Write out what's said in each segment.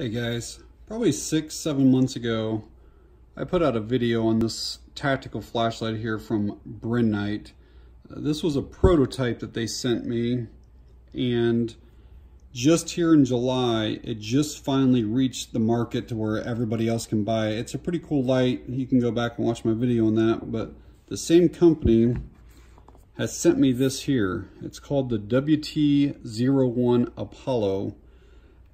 Hey guys, probably six, seven months ago, I put out a video on this tactical flashlight here from Brinyte. Uh, this was a prototype that they sent me and just here in July, it just finally reached the market to where everybody else can buy it. It's a pretty cool light. You can go back and watch my video on that, but the same company has sent me this here. It's called the WT01 Apollo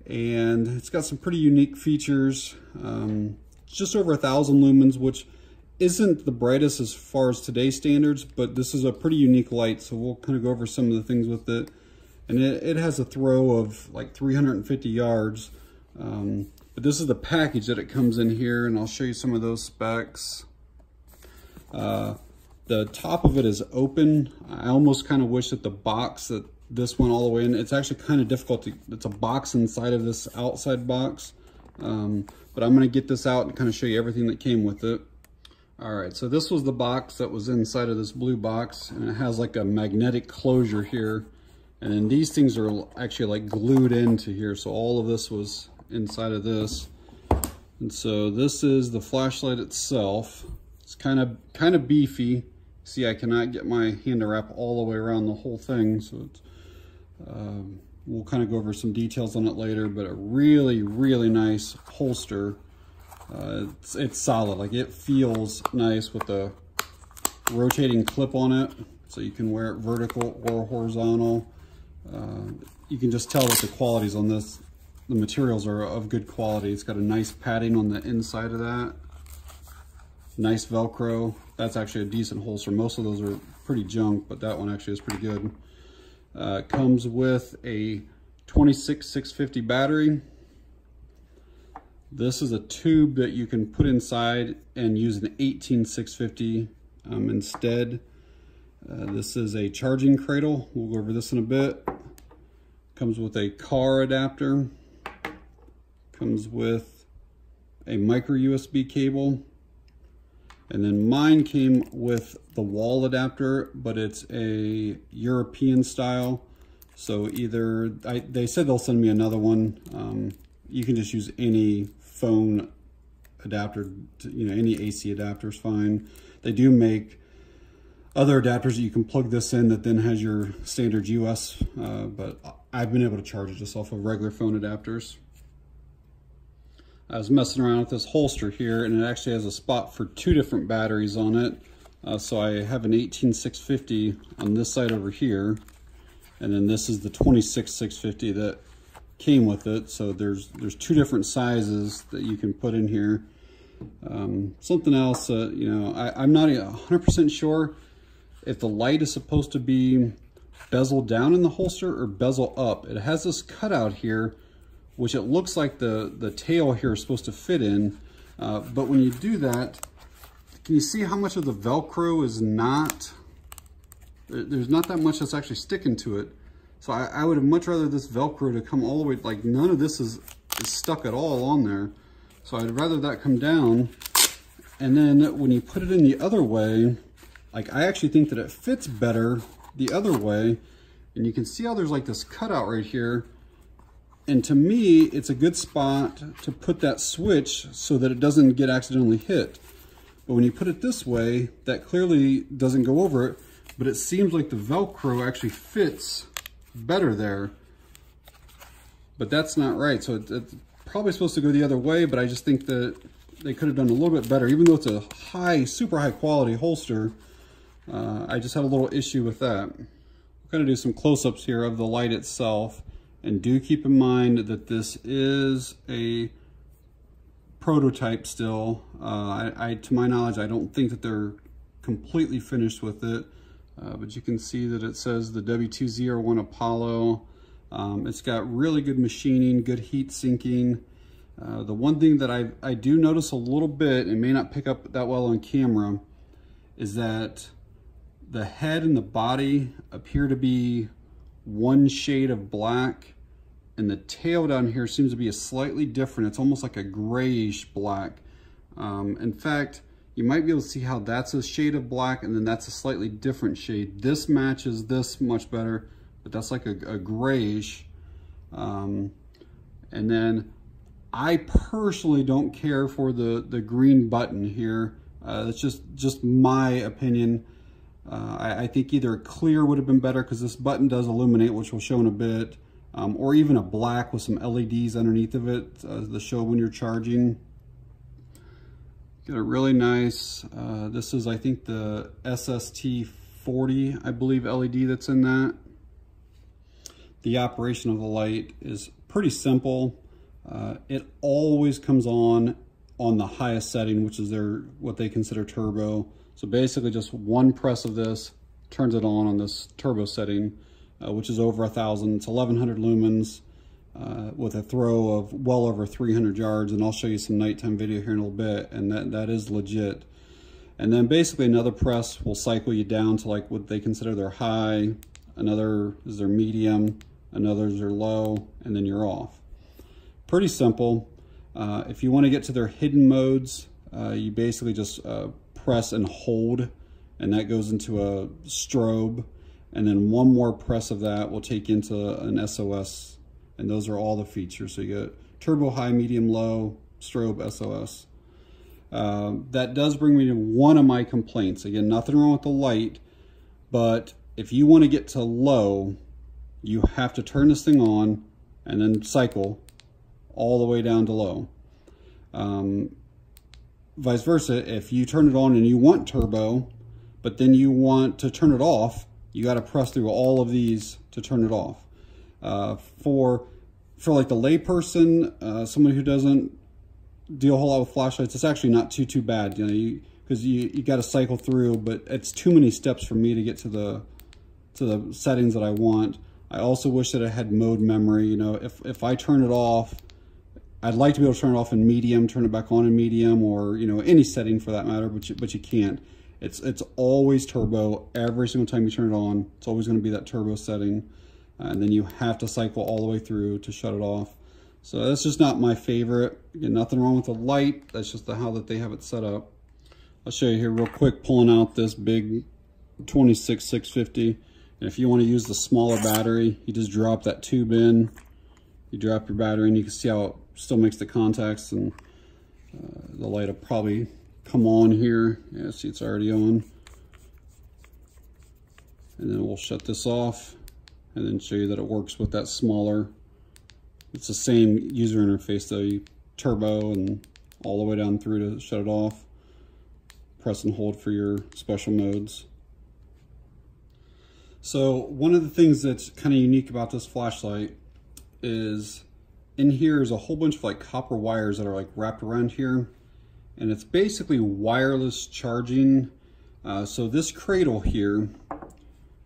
and it's got some pretty unique features. Um, just over a thousand lumens, which isn't the brightest as far as today's standards, but this is a pretty unique light, so we'll kind of go over some of the things with it. And it, it has a throw of like 350 yards, um, but this is the package that it comes in here, and I'll show you some of those specs. Uh, the top of it is open. I almost kind of wish that the box that this one all the way in. It's actually kind of difficult to, it's a box inside of this outside box. Um, but I'm gonna get this out and kind of show you everything that came with it. All right, so this was the box that was inside of this blue box and it has like a magnetic closure here. And then these things are actually like glued into here. So all of this was inside of this. And so this is the flashlight itself. It's kind of kind of beefy. See, I cannot get my hand to wrap all the way around the whole thing. So it's um, we'll kind of go over some details on it later, but a really, really nice holster. Uh, it's, it's solid, like it feels nice with the rotating clip on it, so you can wear it vertical or horizontal. Uh, you can just tell that the qualities on this, the materials are of good quality. It's got a nice padding on the inside of that. Nice Velcro. That's actually a decent holster. Most of those are pretty junk, but that one actually is pretty good. Uh, comes with a 26650 battery. This is a tube that you can put inside and use an 18650 um, instead. Uh, this is a charging cradle. We'll go over this in a bit. Comes with a car adapter. Comes with a micro USB cable and then mine came with the wall adapter, but it's a European style. So either, I, they said they'll send me another one. Um, you can just use any phone adapter, to, you know, any AC adapter is fine. They do make other adapters that you can plug this in that then has your standard US, uh, but I've been able to charge it just off of regular phone adapters. I was messing around with this holster here and it actually has a spot for two different batteries on it. Uh, so I have an 18650 on this side over here. And then this is the 26650 that came with it. So there's there's two different sizes that you can put in here. Um, something else, uh, you know, I, I'm not 100% sure if the light is supposed to be bezel down in the holster or bezel up. It has this cutout here which it looks like the, the tail here is supposed to fit in. Uh, but when you do that, can you see how much of the Velcro is not, there's not that much that's actually sticking to it. So I, I would have much rather this Velcro to come all the way, like none of this is, is stuck at all on there. So I'd rather that come down. And then when you put it in the other way, like I actually think that it fits better the other way. And you can see how there's like this cutout right here and to me, it's a good spot to put that switch so that it doesn't get accidentally hit. But when you put it this way, that clearly doesn't go over it, but it seems like the Velcro actually fits better there. But that's not right. So it's probably supposed to go the other way, but I just think that they could have done a little bit better. Even though it's a high, super high quality holster, uh, I just had a little issue with that. We're gonna do some close-ups here of the light itself. And do keep in mind that this is a prototype still. Uh, I, I, to my knowledge, I don't think that they're completely finished with it. Uh, but you can see that it says the WT01 Apollo. Um, it's got really good machining, good heat sinking. Uh, the one thing that I, I do notice a little bit, and may not pick up that well on camera, is that the head and the body appear to be one shade of black and the tail down here seems to be a slightly different. It's almost like a grayish black. Um, in fact, you might be able to see how that's a shade of black and then that's a slightly different shade. This matches this much better, but that's like a, a grayish. Um, and then I personally don't care for the, the green button here. Uh, that's just, just my opinion. Uh, I, I, think either clear would have been better because this button does illuminate, which we'll show in a bit, um, or even a black with some LEDs underneath of it uh, to show when you're charging. Get a really nice, uh, this is I think the SST 40, I believe LED that's in that. The operation of the light is pretty simple. Uh, it always comes on on the highest setting, which is their what they consider turbo. So basically just one press of this turns it on on this turbo setting, uh, which is over a thousand. It's 1100 lumens uh, with a throw of well over 300 yards. And I'll show you some nighttime video here in a little bit. And that, that is legit. And then basically another press will cycle you down to like what they consider their high. Another is their medium. Another is their low. And then you're off. Pretty simple. Uh, if you want to get to their hidden modes, uh, you basically just uh, press and hold, and that goes into a strobe. And then one more press of that will take into an SOS. And those are all the features. So you get turbo, high, medium, low, strobe, SOS. Uh, that does bring me to one of my complaints. Again, nothing wrong with the light, but if you want to get to low, you have to turn this thing on and then cycle all the way down to low. Um, vice versa, if you turn it on and you want turbo, but then you want to turn it off, you got to press through all of these to turn it off. Uh, for for like the layperson, uh, someone who doesn't deal a whole lot with flashlights, it's actually not too too bad. You know, because you you, you got to cycle through, but it's too many steps for me to get to the to the settings that I want. I also wish that it had mode memory. You know, if if I turn it off I'd like to be able to turn it off in medium, turn it back on in medium, or you know any setting for that matter, but you, but you can't. It's it's always turbo every single time you turn it on. It's always going to be that turbo setting, and then you have to cycle all the way through to shut it off. So that's just not my favorite. Again, nothing wrong with the light. That's just the how that they have it set up. I'll show you here real quick, pulling out this big 26650. And if you want to use the smaller battery, you just drop that tube in. You drop your battery and you can see how it still makes the contacts and uh, the light will probably come on here. Yeah, see it's already on. And then we'll shut this off and then show you that it works with that smaller. It's the same user interface though. You turbo and all the way down through to shut it off. Press and hold for your special modes. So one of the things that's kind of unique about this flashlight is in here is a whole bunch of like copper wires that are like wrapped around here. And it's basically wireless charging. Uh, so this cradle here,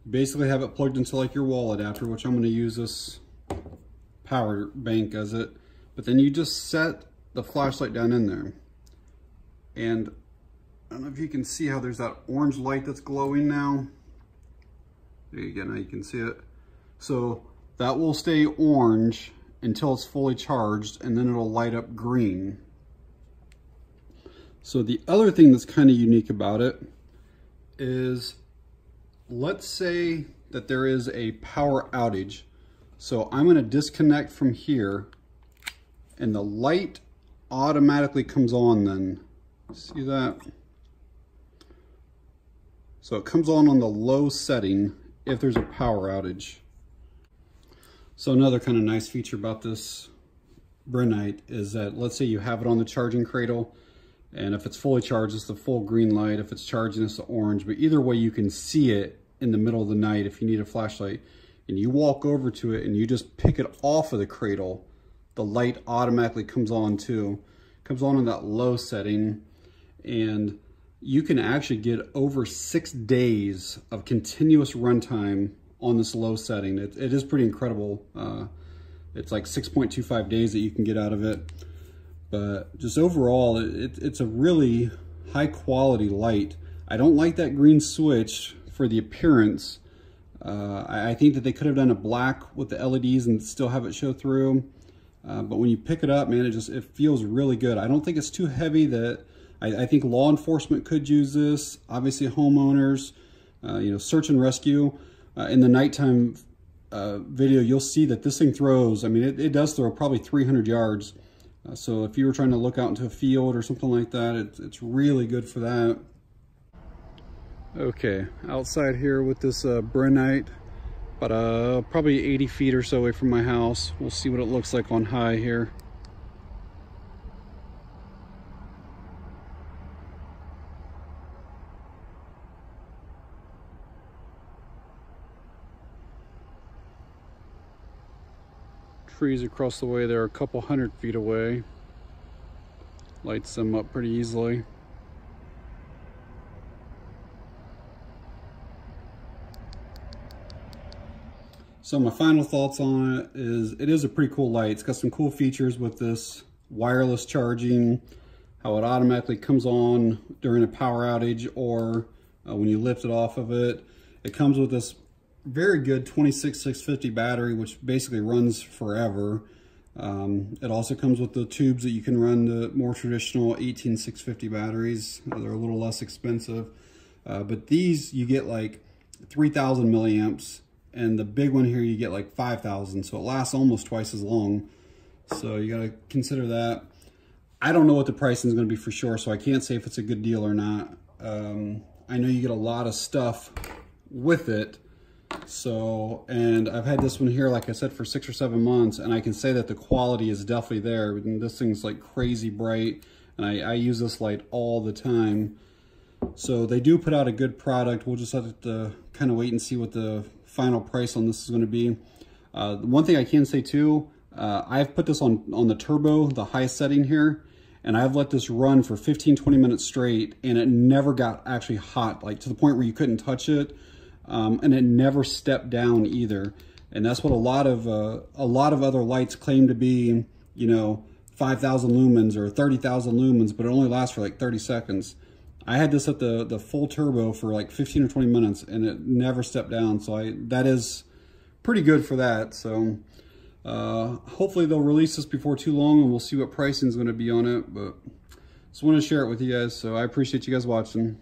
basically have it plugged into like your wall adapter, which I'm going to use this power bank as it. But then you just set the flashlight down in there. And I don't know if you can see how there's that orange light that's glowing now. There you go, now you can see it. So that will stay orange until it's fully charged and then it'll light up green. So the other thing that's kind of unique about it is let's say that there is a power outage. So I'm going to disconnect from here and the light automatically comes on then. See that? So it comes on on the low setting if there's a power outage. So another kind of nice feature about this Brinyte is that let's say you have it on the charging cradle and if it's fully charged, it's the full green light. If it's charging, it's the orange. But either way, you can see it in the middle of the night if you need a flashlight. And you walk over to it and you just pick it off of the cradle, the light automatically comes on too. Comes on in that low setting. And you can actually get over six days of continuous runtime on this low setting. It, it is pretty incredible. Uh, it's like 6.25 days that you can get out of it. But just overall, it, it's a really high quality light. I don't like that green switch for the appearance. Uh, I, think that they could have done a black with the LEDs and still have it show through. Uh, but when you pick it up, man, it just it feels really good. I don't think it's too heavy that I, I think law enforcement could use this. Obviously homeowners, uh, you know, search and rescue uh, in the nighttime uh, video, you'll see that this thing throws, I mean, it, it does throw probably 300 yards Uh, so if you were trying to look out into a field or something like that, it's, it's really good for that. Okay, outside here with this uh, Brinyte, about uh, probably 80 feet or so away from my house. We'll see what it looks like on high here. Trees across the way there a couple hundred feet away. Lights them up pretty easily. So my final thoughts on it is it is a pretty cool light. It's got some cool features with this wireless charging, how it automatically comes on during a power outage or uh, when you lift it off of it. It comes with this very good 26650 battery, which basically runs forever. Um, it also comes with the tubes that you can run the more traditional 18650 batteries. They're a little less expensive. Uh, but these, you get like 3000 milliamps. And the big one here, you get like 5000. So it lasts almost twice as long. So you got to consider that. I don't know what the pricing is going to be for sure, so I can't say if it's a good deal or not. Um, I know you get a lot of stuff with it. So, and I've had this one here, like I said, for six or seven months, and I can say that the quality is definitely there. And this thing's like crazy bright, and I, I use this light all the time. So they do put out a good product. We'll just have to kind of wait and see what the final price on this is going to be. Uh, one thing I can say too, uh, I've put this on, on the turbo, the high setting here, and I've let this run for 15, 20 minutes straight, and it never got actually hot, like to the point where you couldn't touch it um, and it never stepped down either. And that's what a lot of uh, a lot of other lights claim to be, you know, 5,000 lumens or 30,000 lumens, but it only lasts for like 30 seconds. I had this at the, the full turbo for like 15 or 20 minutes and it never stepped down. So I that is pretty good for that. So uh, hopefully they'll release this before too long and we'll see what pricing is going to be on it. But just want to share it with you guys. So I appreciate you guys watching.